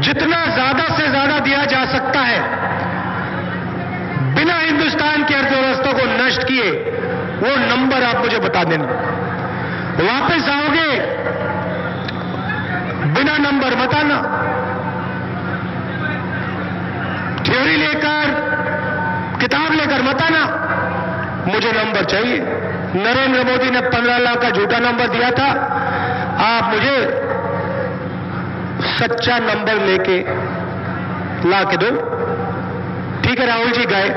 जितना ज़्यादा से ज़्यादा दिया जा सकता है। बिना हिंदुस्तान की अर्थव्यवस्था को नष्ट किए, वो नंबर आप मुझे बता देना। वापस आओगे, बिना नंबर बताना। थ्योरी लेकर, किताब लेकर बताना। मुझे नंबर चाहिए। नरेंद्र मोदी ने पंद्रह लाख का झूठा नंबर दिया था। आप मुझे सच्चा नंबर लेके ला के दो। ठीक है, राहुल जी, गए।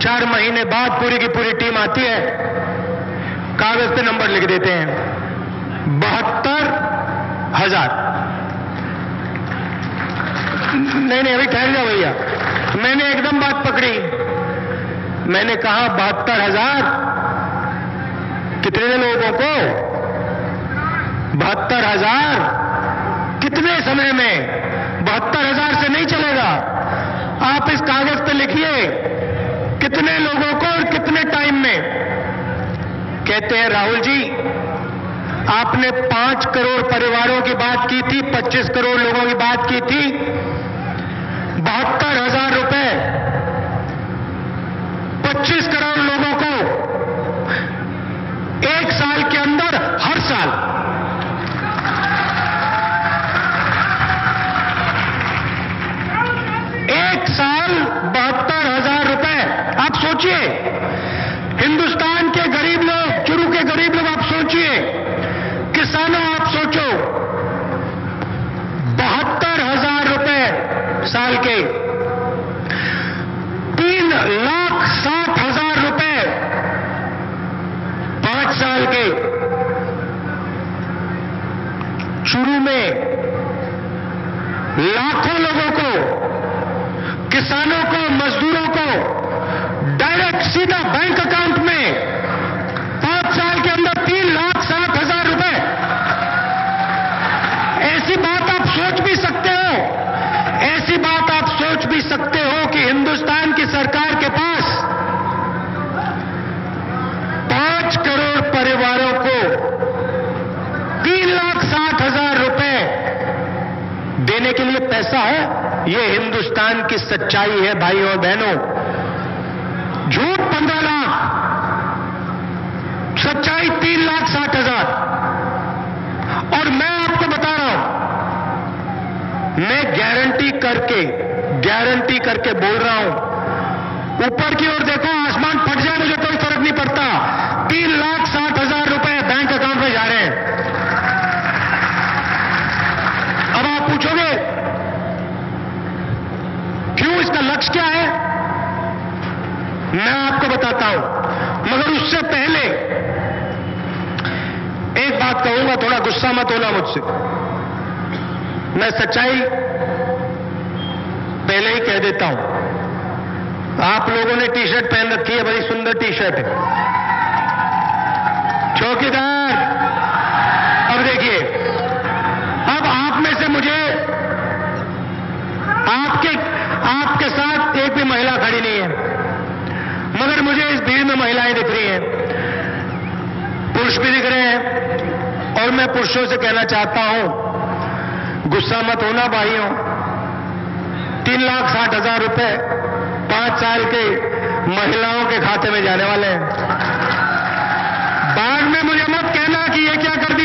चार महीने बाद पूरी की पूरी टीम आती है, कागज़ पे नंबर लिख देते हैं। बहत्तर हज़ार। नहीं नहीं, अभी ठहर जाओ भैया। मैंने एकदम बात पकड़ी। मैंने कहा, बहत्तर हज़ार? कितने लोगों को? बहत्तर हज़ार। कितने समय में बहत्तर हज़ार से नहीं चलेगा। आप इस कागज़ पर लिखिए, कितने लोगों को और कितने टाइम में। कहते हैं, राहुल जी, आपने पाँच करोड़ परिवारों की बात की थी, पच्चीस करोड़ लोगों की बात की थी। बहत्तर हज़ार किसानों, आप सोचो। बहत्तर हज़ार रुपए साल के। तीन लाख साठ हज़ार रुपए पाँच साल के। शुरू में लाखों लोगों को, किसानों को, मजदूरों को, डायरेक्ट सीधा बैंक अकाउंट में पाँच साल के अंदर तीन लाख साठ हज़ार रुपए ऐसी बात आप सोच भी सकते हो ऐसी बात आप सोच भी सकते हो कि हिंदुस्तान की सरकार के पास पाँच करोड़ परिवारों को तीन लाख साठ हज़ार रुपए के लिए पैसा है, ये हिंदुस्तान की सच्चाई है भाई और बहनों। झूठ पंद्रह लाख, सच्चाई तीन लाख साठ हज़ार। और मैं आपको बता रहा हूँ, मैं गारंटी करके गारंटी करके बोल रहा हूँ, ऊपर की ओर देखो आसमान फट जाए मुझे कोई फ़र्क नहीं पड़ता तीन लाख साठ हज़ार रुपए बैंक अकाउंट में जा रहे हैं अब आप पूछोगे क्यों इसका लक्ष्य क्या है? मैं आपको बताता हूँ। मगर उससे पहले एक बात कहूँगा, थोड़ा गुस्सा मत होना मुझसे। मैं सच्चाई पहले ही कह देता हूँ। आप लोगों ने टी शर्ट पहन रखी है, बड़ी सुंदर टी शर्ट है। चौकीदार अब देखिए अब आप में से मुझे आपके आपके साथ एक भी महिला खड़ी नहीं है। मगर मुझे इस भीड़ में महिलाएँ दिख रही हैं। पुरुष भी दिख रहे हैं। और मैं पुरुषों से कहना चाहता हूँ, गुस्सा मत होना भाइयों। तीन लाख साठ हज़ार रुपए पाँच साल के महिलाओं के खाते में जाने वाले हैं। बाद में मुझे मत कहना कि ये क्या कर दिया?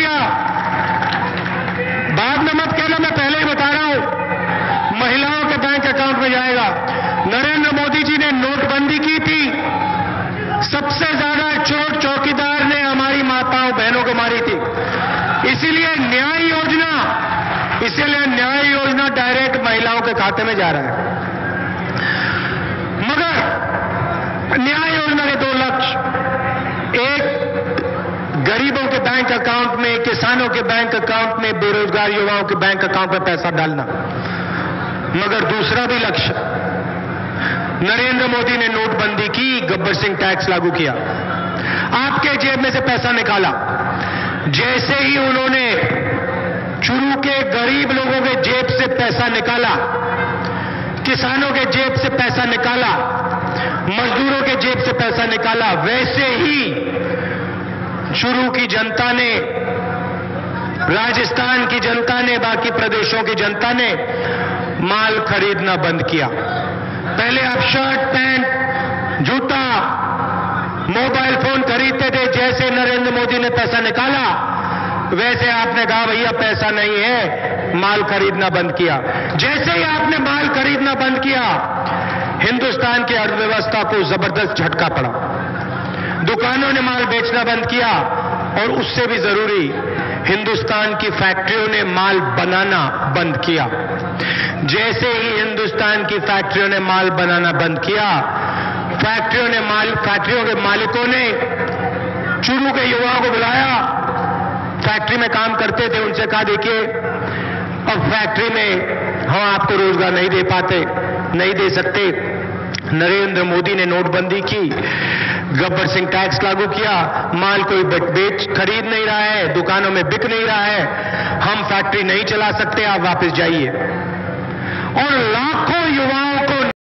माताओं बहनों को मारी थी। इसीलिए न्याय योजना, इसीलिए न्याय योजना डायरेक्ट महिलाओं के खाते में जा रहा है। मगर न्याय योजना के दो लक्ष्य। एक, गरीबों के बैंक अकाउंट में, किसानों के बैंक अकाउंट में, बेरोजगार युवाओं के बैंक अकाउंट में पैसा डालना। मगर दूसरा भी लक्ष्य, नरेंद्र मोदी ने नोटबंदी की, गब्बर सिंह टैक्स लागू किया। आपके जेब में से पैसा निकाला। जैसे ही उन्होंने चुरू के गरीब लोगों के जेब से पैसा निकाला, किसानों के जेब से पैसा निकाला, मजदूरों के जेब से पैसा निकाला, वैसे ही शुरू की जनता ने, राजस्थान की जनता ने, बाकी प्रदेशों की जनता ने माल खरीदना बंद किया। पहले आप शर्ट, पैंट, जूता मोबाइल फ़ोन खरीदते थे, जैसे नरेंद्र मोदी ने पैसा निकाला, वैसे आपने कहा, भैया, पैसा नहीं है, माल खरीदना बंद किया। जैसे ही आपने माल खरीदना बंद किया, हिंदुस्तान की अर्थव्यवस्था को ज़बरदस्त झटका पड़ा। दुकानों ने माल बेचना बंद किया, और उससे भी ज़रूरी, हिंदुस्तान की फैक्ट्रियों ने माल बनाना बंद किया। जैसे ही हिंदुस्तान की फैक्ट्रियों ने माल बनाना बंद किया फैक्ट्रियों ने, माल फैक्ट्रियों के मालिकों ने, चुरू के युवाओं को बुलाया। फैक्ट्री में काम करते थे, उनसे कहा, देखिए, अब फैक्ट्री में हम आपको रोज़गार नहीं दे पाते, नहीं दे सकते। नरेंद्र मोदी ने नोटबंदी की, गब्बर सिंह टैक्स लागू किया, माल कोई बेच, खरीद नहीं रहा है, दुकानों में बिक नहीं रहा है। हम फैक्ट्री नहीं चला सकते, आप वापस जाइए। और